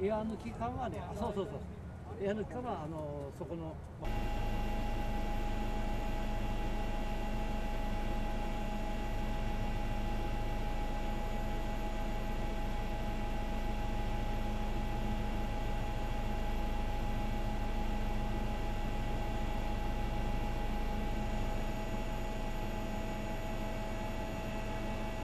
エアの期間はね、そうそうそう。エアの期間は、あの、そこの、ま